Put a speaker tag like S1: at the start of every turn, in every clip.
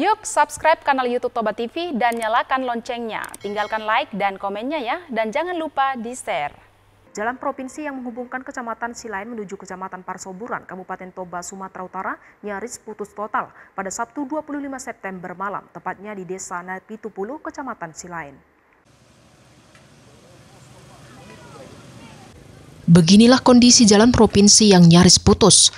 S1: Yuk subscribe kanal YouTube Toba TV dan nyalakan loncengnya. Tinggalkan like dan komennya ya. Dan jangan lupa di-share. Jalan provinsi yang menghubungkan Kecamatan Silain menuju Kecamatan Parsoburan, Kabupaten Toba, Sumatera Utara, nyaris putus total pada Sabtu 25 September malam, tepatnya di Desa Napitupulu, Kecamatan Silain.
S2: Beginilah kondisi jalan provinsi yang nyaris putus.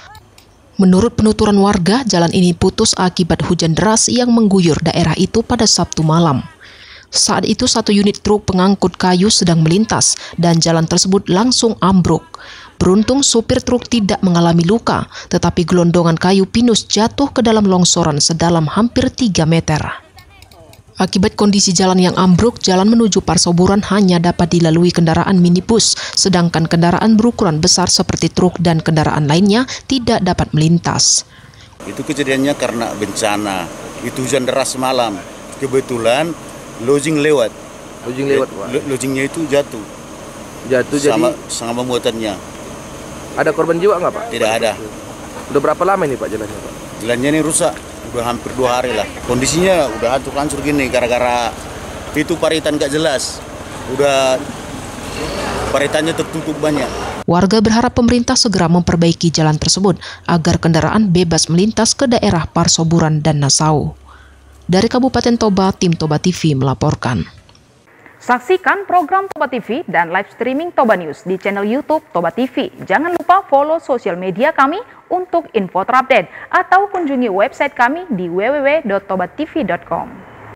S2: Menurut penuturan warga, jalan ini putus akibat hujan deras yang mengguyur daerah itu pada Sabtu malam. Saat itu satu unit truk pengangkut kayu sedang melintas dan jalan tersebut langsung ambruk. Beruntung supir truk tidak mengalami luka, tetapi gelondongan kayu pinus jatuh ke dalam longsoran sedalam hampir 3 meter. Akibat kondisi jalan yang ambruk, jalan menuju Parsoburan hanya dapat dilalui kendaraan minibus, sedangkan kendaraan berukuran besar seperti truk dan kendaraan lainnya tidak dapat melintas.
S3: Itu kejadiannya karena bencana, itu hujan deras malam. Kebetulan lodging lewat.
S4: Lodging lewat, Pak.
S3: Lodgingnya itu jatuh.
S4: Jatuh
S3: sama,
S4: jadi
S3: sama muatannya.
S4: Ada korban jiwa nggak, Pak?
S3: Tidak ada.
S4: Udah berapa lama ini, Pak, jalannya, Pak?
S3: Jalannya ini rusak udah hampir dua hari lah kondisinya udah hancur-hancur gini gara-gara itu paritan gak jelas udah paritannya tertutup banyak
S2: Warga berharap pemerintah segera memperbaiki jalan tersebut agar kendaraan bebas melintas ke daerah Parsoburan dan Nasau. Dari Kabupaten Toba, tim Toba TV melaporkan.
S1: Saksikan program Toba TV dan live streaming Toba News di channel YouTube Toba TV. Jangan lupa follow sosial media kami untuk info terupdate atau kunjungi website kami di www.tobatv.com.